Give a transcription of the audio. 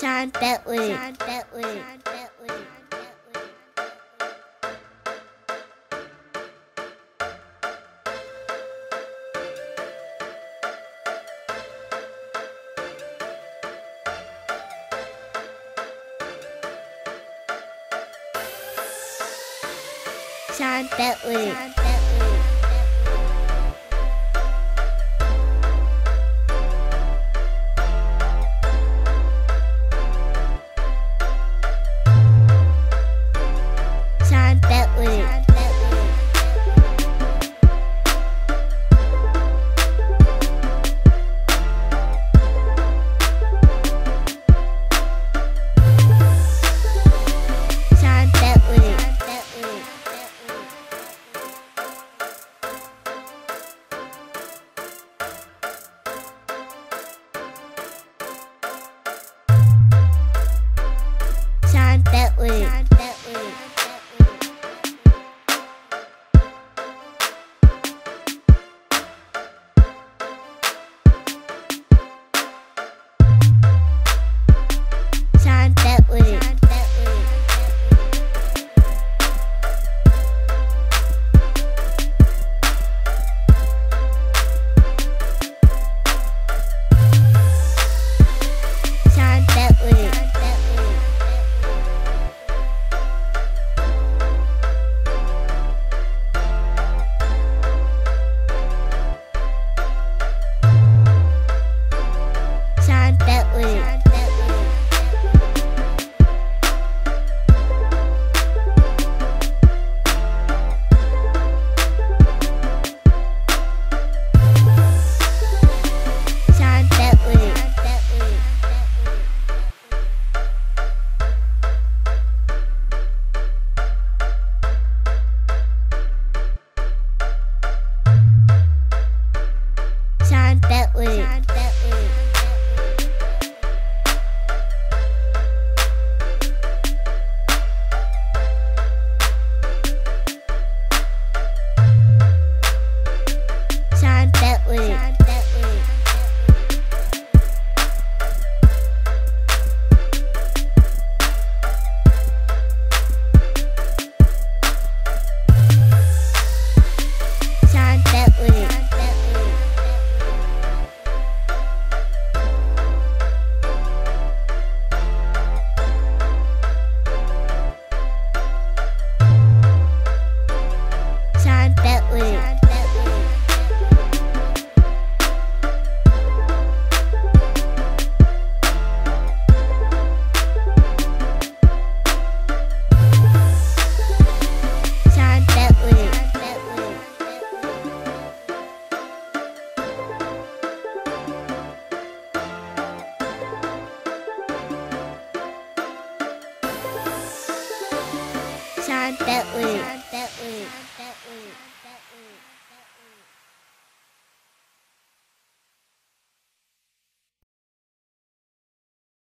John Bentley. John Bentley. Sean Bentley. Sean Bentley. front. Bentley. Sean Bentley.